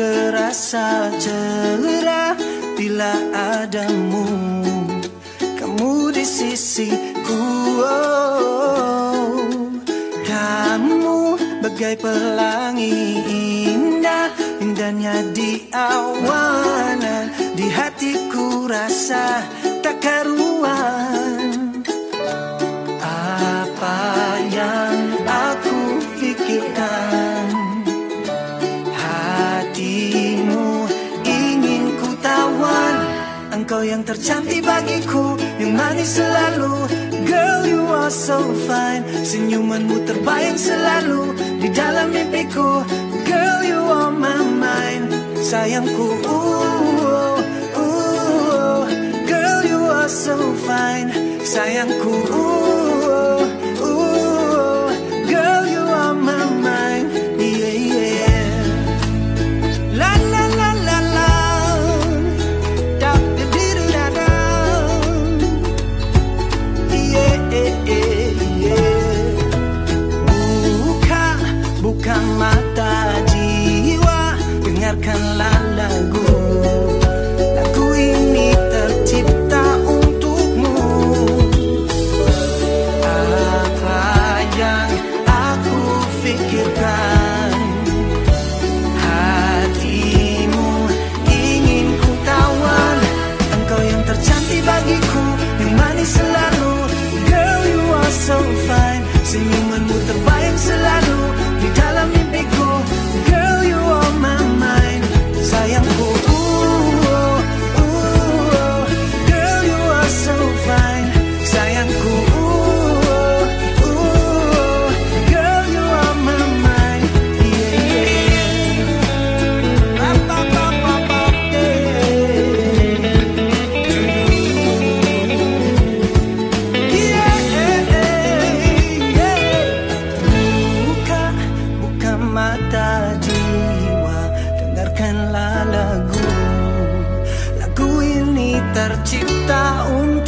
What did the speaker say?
terasa cerah bila adamu Kamu di sisiku oh. Kamu bagai pelangi indah Indahnya di awanan Di hatiku rasa tak karuan Engkau yang tercantik bagiku Yang manis selalu. Girl you are so fine. Senyumanmu terbayang selalu Di dalam mimpiku. Girl you are my mind. Sayangku uh, uh, Girl you are so fine. Sayangku aku pikirkan Hatimu ingin ku tawan. Engkau yang tercantik bagiku Yang manis selalu. Girl you are so fine Dengarkanlah lagu. Lagu ini tercipta untuk